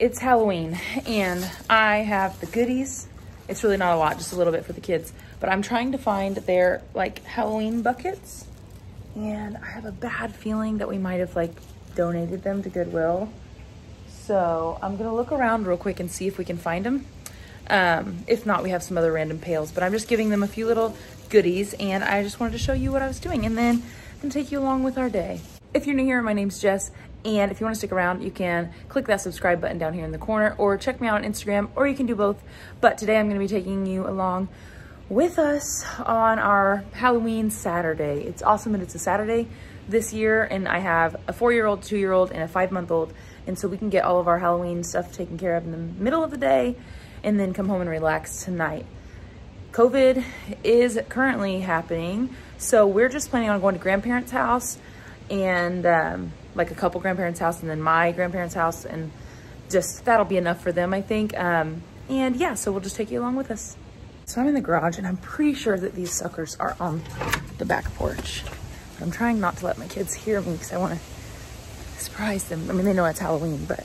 It's Halloween and I have the goodies. It's really not a lot, just a little bit for the kids. But I'm trying to find their like Halloween buckets. And I have a bad feeling that we might have like donated them to Goodwill. So I'm gonna look around real quick and see if we can find them. Um, if not, we have some other random pails, but I'm just giving them a few little goodies and I just wanted to show you what I was doing and then I'm gonna take you along with our day. If you're new here, my name's Jes and if you wanna stick around, you can click that subscribe button down here in the corner or check me out on Instagram or you can do both. But today I'm gonna be taking you along with us on our Halloween Saturday. It's awesome that it's a Saturday this year and I have a four-year-old, two-year-old, and a five-month-old. And so we can get all of our Halloween stuff taken care of in the middle of the day and then come home and relax tonight. COVID is currently happening. So we're just planning on going to grandparents' house and um, like a couple grandparents' house and then my grandparents' house. And just that'll be enough for them, I think. Um, and yeah, so we'll just take you along with us. So I'm in the garage and I'm pretty sure that these suckers are on the back porch. I'm trying not to let my kids hear me because I want to surprise them. I mean, they know it's Halloween, but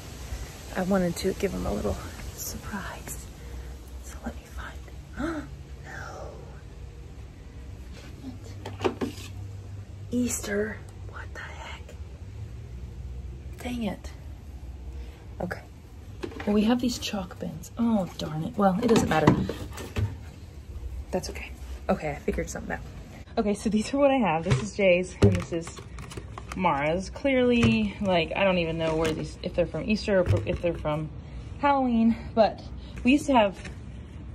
I wanted to give them a little surprise. So let me find. no. Easter. Dang it. Okay. Well, we have these chalk bins. Oh, darn it. Well, it doesn't matter. That's okay. Okay, I figured something out. Okay, so these are what I have. This is Jay's and this is Mara's. Clearly, like, I don't even know where these, if they're from Easter or if they're from Halloween, but we used to have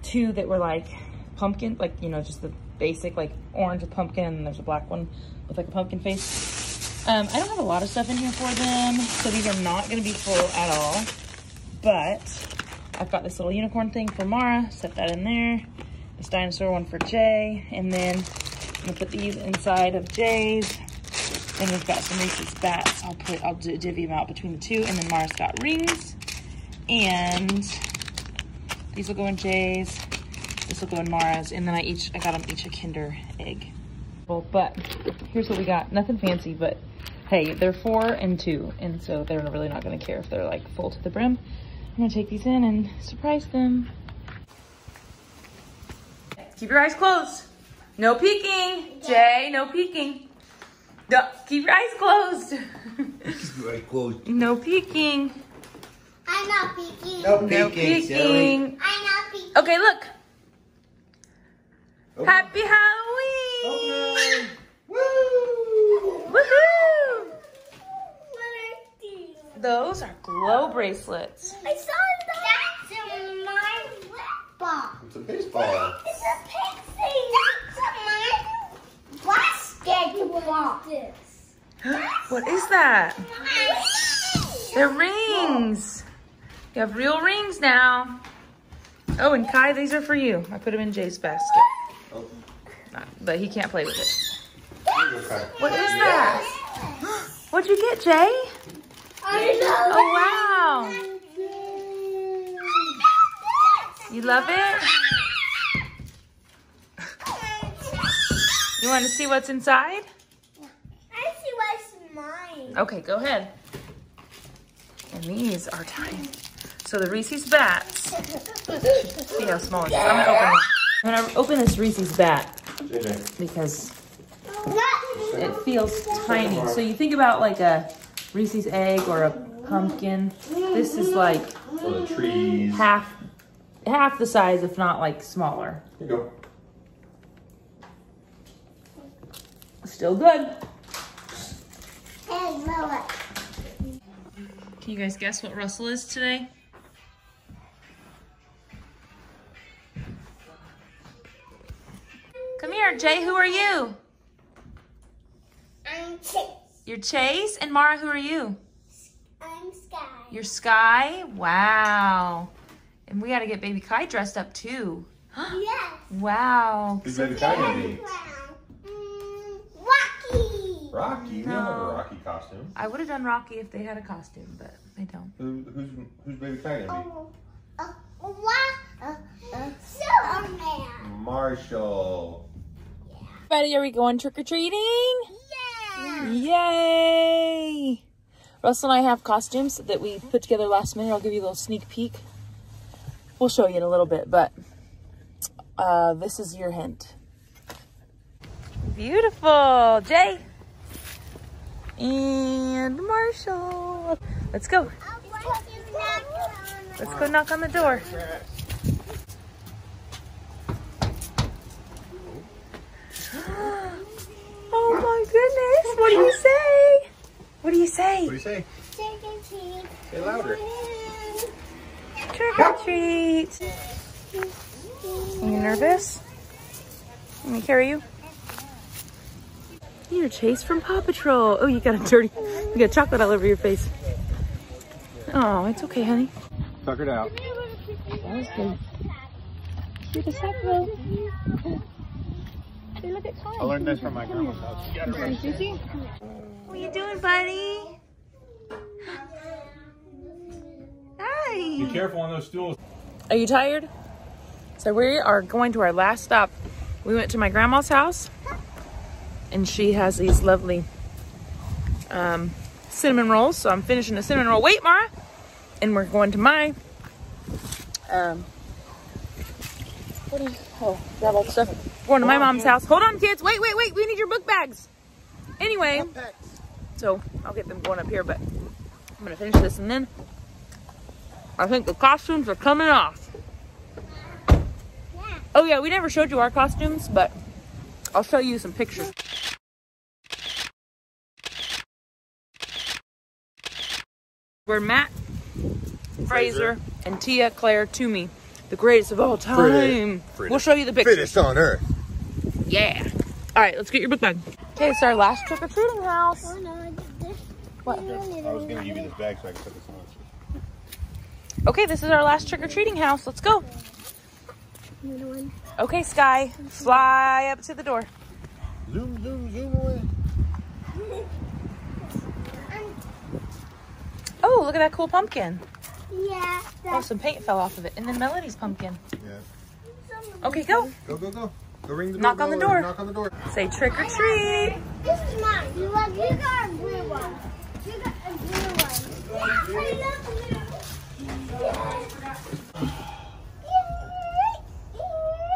two that were like pumpkin, like, you know, just the basic, like orange with pumpkin, and there's a black one with like a pumpkin face. Um, I don't have a lot of stuff in here for them, so these are not gonna be full at all, but I've got this little unicorn thing for Mara, set that in there. This dinosaur one for Jay, and then I'm gonna put these inside of Jay's. And we've got some Reese's bats. I'll put, I'll divvy them out between the two. And then Mara's got rings. And these will go in Jay's. This will go in Mara's. And then I each, I got them each a Kinder egg. Well, but here's what we got. Nothing fancy, but hey, they're four and two. And so they're really not gonna care if they're like full to the brim. I'm gonna take these in and surprise them. Keep your eyes closed. No peeking. Jay, no peeking. No, keep your eyes closed. Right, close. no peeking. I'm not peeking. No No peeking, silly. peeking. I'm not peeking. Okay, look. Open. Happy Halloween. Open. Woo! Woohoo. What are these? Those are glow bracelets. I saw that. That's my lip balm. It's a baseball. It's a pixie. That's my basketball. This. What is that? They're rings. You have real rings now. Oh, and Kai, these are for you. I put them in Jay's basket. Oh, Not- But he can't play with it. What is that? What'd you get, Jay? Oh, wow. You love it? You want to see what's inside? I see what's mine. Okay, go ahead. And these are tiny. So the Reese's bats. See how small it is. I'm gonna open it. I'm gonna open this Reese's bat JJ. because it feels tiny. So you think about like a Reese's egg or a pumpkin. This is like For the trees. half half the size, if not like smaller. Here you go. Still good. Hey, Lola. Can you guys guess what Russell is today? Come Jay. Who are you? I'm Chase. You're Chase. And Mara, who are you? I'm Skye. You're Skye. Wow. And we got to get baby Kai dressed up too. Yes. Wow. Who's baby Kai gonna be? Mm, Rocky. Rocky. We don't have a No. Rocky costume. I would have done Rocky if they had a costume, but they don't. Who, who's who's baby Kai gonna Oh, uh, what? Uh, uh, Superman. Marshall. Buddy, are we going trick or treating? Yeah. Yay! Russell and I have costumes that we put together last minute. I'll give you a little sneak peek. We'll show you in a little bit, but uh, this is your hint. Beautiful. Jay. And Marshall. Let's go. Let's go knock on the door. Oh my goodness. What do you say? What do you say? What do you say? Trick or treat. Say louder. Trick or treat. Are you nervous? Let me carry you. You're Chase from Paw Patrol. Oh, you got a dirty, you got chocolate all over your face. Oh, it's okay, honey. Tuck it out. That was good. You're the though. Hey, look at Tom. I learned this from my grandma. What You gotta run. What you doing, buddy? Hi. Be careful on those stools. Are you tired? So we are going to our last stop. We went to my grandma's house and she has these lovely um, cinnamon rolls. So I'm finishing a cinnamon roll. Wait, Mara. And we're going to my, um, what oh, grab all the stuff. Going to my mom's house. Hold on, kids. Wait, wait, wait. We need your book bags. Anyway, so I'll get them going up here, but I'm going to finish this and then I think the costumes are coming off. Oh yeah, we never showed you our costumes, but I'll show you some pictures. We're Mat, Fraser, and Tia Clair Toomey, the greatest of all time. Fritter. We'll show you the pictures. Fittest on earth. Yeah. All right, let's get your book bag. Okay, it's our last trick or treating house. What? I was gonna give you this bag so I could put this on. Okay, this is our last trick or treating house. Let's go. Okay, Skye, fly up to the door. Zoom, zoom, zoom away. Oh, look at that cool pumpkin. Yeah. Oh, some paint fell off of it. And then Melody's pumpkin. Yeah. Okay, go. Go, go, go. Go ring the Knock on the door. Knock on the door. Say trick or treat. This is mine. You got a blue one. You got a blue one. I love blue.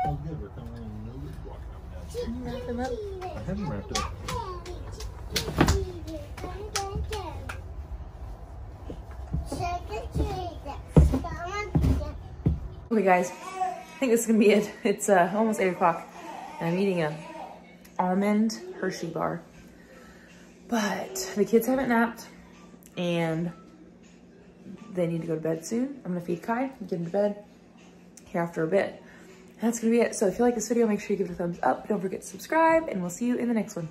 Oh, good. We're coming in. Nobody's walking up now. Wrap them up. I haven't wrapped up. Okay, guys. I think this is gonna be it. It's uh, almost eight o'clock, and I'm eating a almond Hershey bar. But the kids haven't napped, and they need to go to bed soon. I'm gonna feed Kai, get him to bed here after a bit. And that's gonna be it. So if you like this video, make sure you give it a thumbs up. Don't forget to subscribe, and we'll see you in the next one.